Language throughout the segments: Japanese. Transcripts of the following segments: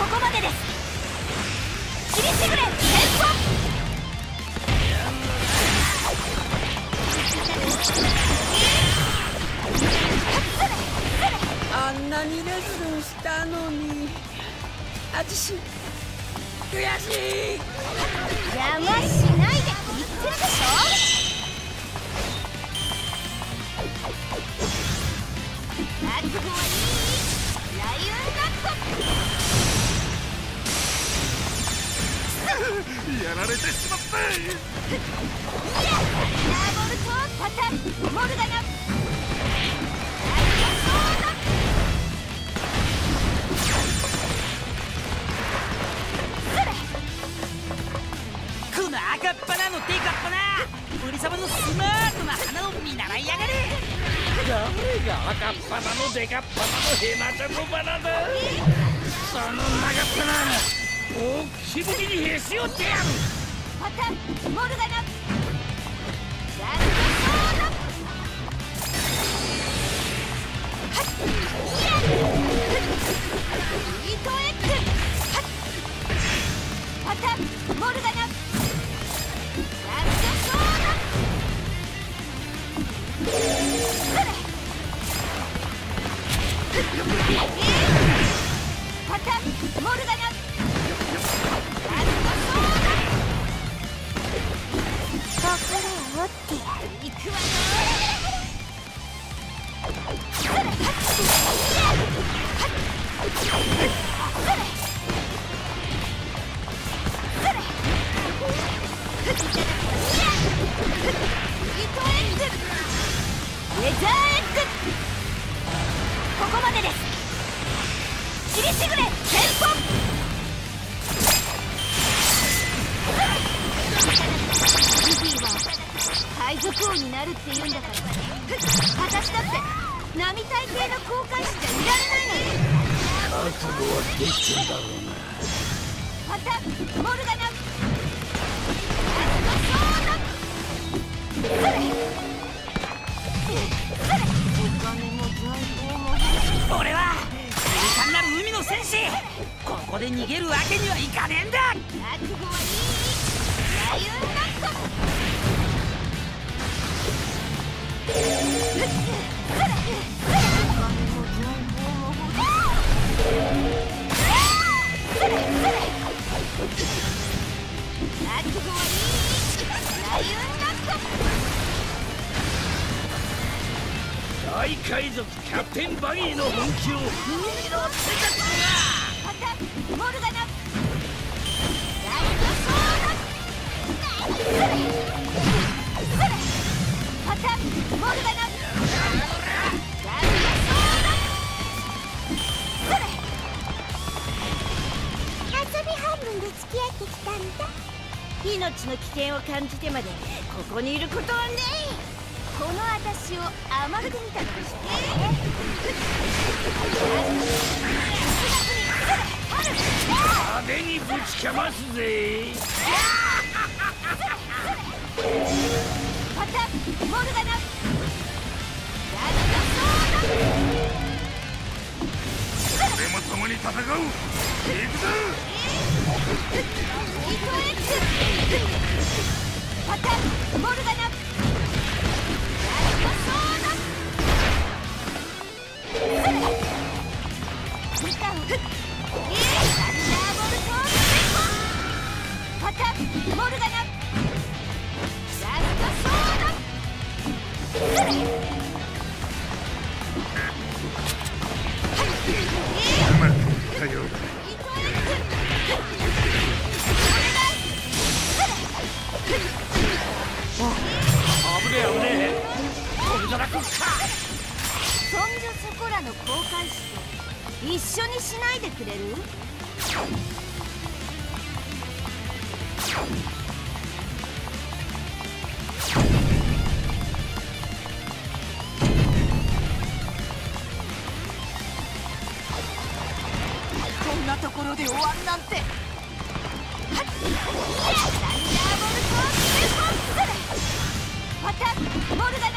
ここまでです。キリシグレあんなにレスルしたのに。あちし悔しい。邪魔しないで言ってるでしょ。覚悟はいい。やられてしまったダボルトパタンモルガナのデカっ鼻俺様のスマートなのデカっ鼻のヘマチョコバナだその長っ鼻大きぶりにへし折ってやる。パタンモルガナライオンソードはっいやイートエッグはっパタンモルガナライオンソードそれパタンモルガナってやる。行くわよ。レザーって言うんだから私だって並大抵の航海士じゃいられないのよ覚悟はできてんだろうなまたモルガナそれそれお金も財宝も俺は勇敢なる海の戦士。ここで逃げるわけにはいかねえんだ。大海賊キャプテンバギーの本気を。見ろってたモルガナライトソードそれそれまたモルガナ命の危険を感じてまでここにいることはねえ。この私を甘く見たのでしょ派手にぶちかますぜ。またモルガナ。俺も共に戦う。行くぞモルガナ。ライトソードれる？こんなところで終わるなんて。サンダーボルトスポンそれまたモルガナ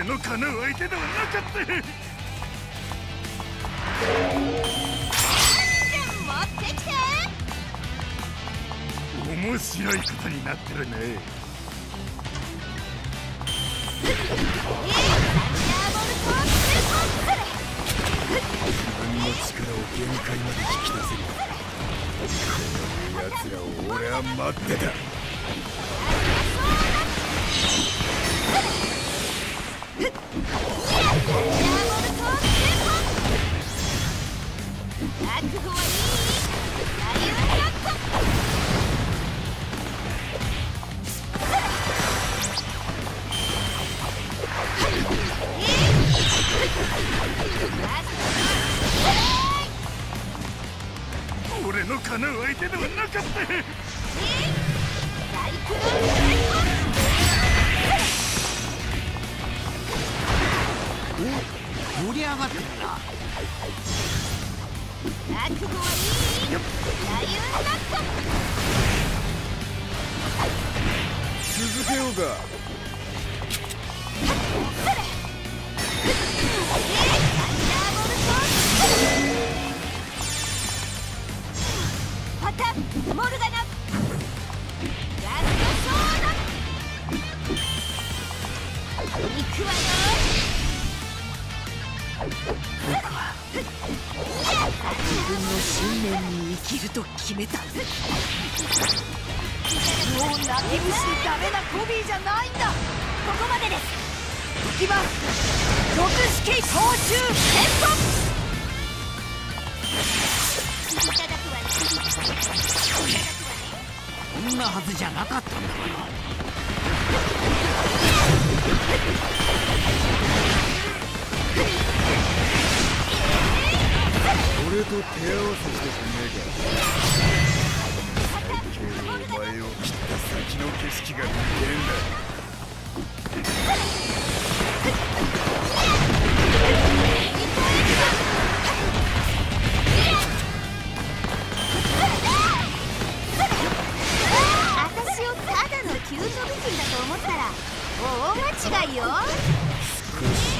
るの俺の叶う相手ではなかった持ってきて面白いことになってるねえー、サンダーボルトスーパー自分の力を限界まで引き出せるこの奴らを俺は待ってた。えっ？がってるな覚悟はいい。左右カット続けようかきると決めた。もう泣き虫ダメなコビーじゃないんだ。ここまでです。行きます特式講習テンいただくわね。いただくわね。ポこんなはずじゃなかったんだから俺と手合わせしてくんねえか最強のお前を切った先の景色が見てえんだ私をただの救助美人だと思ったら大間違いよ。少し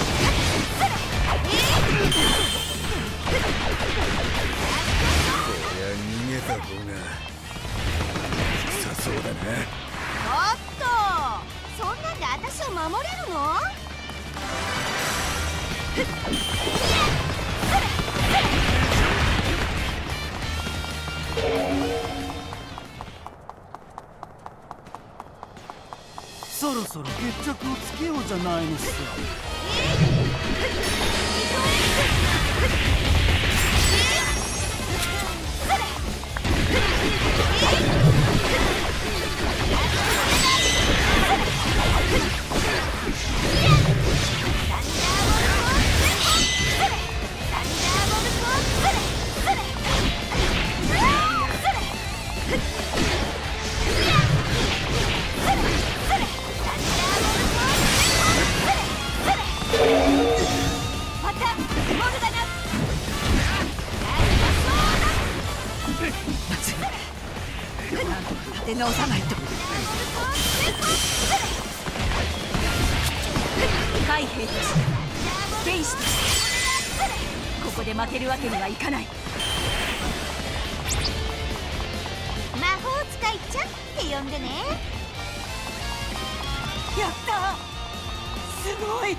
そろそろ決着をつけようじゃないのっ？魔法使いちゃんって呼んでね。やったすごい。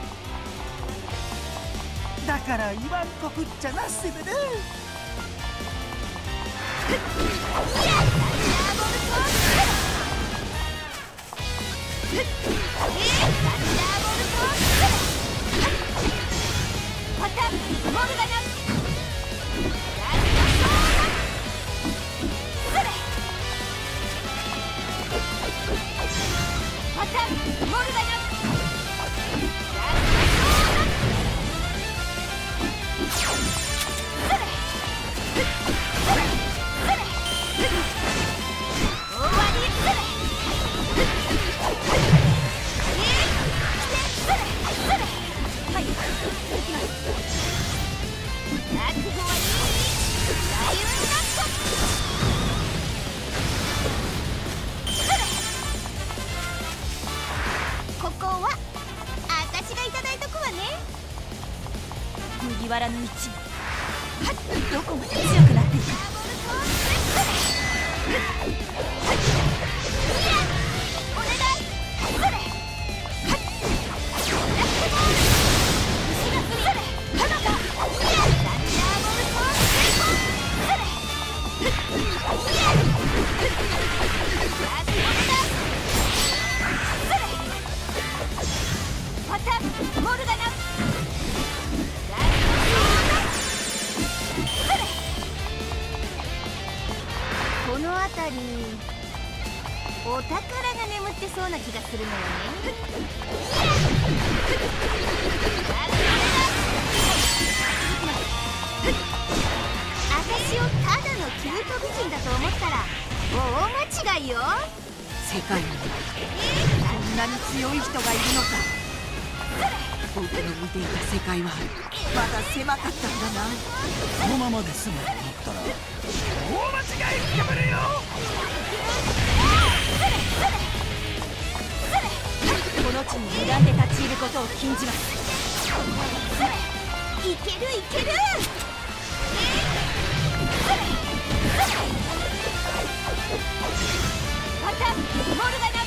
だから言わんこくっちゃなセブルパタンモルガナらの一味どこまで強くなっていく私をただのキュート美人だと思ったら大間違いよ世界にはこんなに強い。人がいるのか僕の見ていた世界はまだ狭かったんだなこのままで済むと思ったら大間違いやめれよ無断で立ち入ることを禁じます。いけるいける。またモルガナ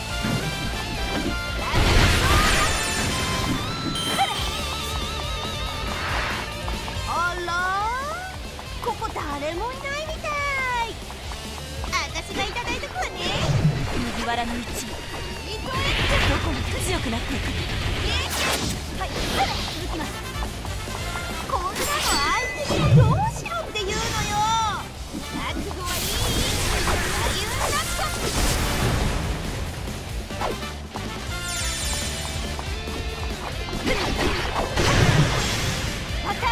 あらここ誰もいないみたい。私がいただいとくわね。麦わらの一強くなっていくはい続きますこんなの相手にどうしろって言うのよ覚悟はいい座右なしまた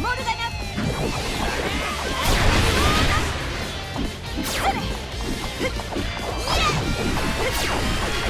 モルガナそれこの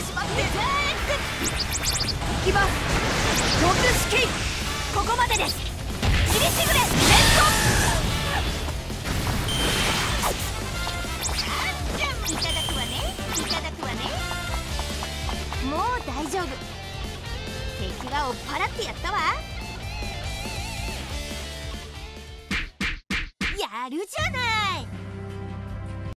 っ張ってしまって行きます毒式ここまでですチリシグレレッじゃあいただくわねいただくわねもう大丈夫敵は追っ払ってやったわ。やるじゃない。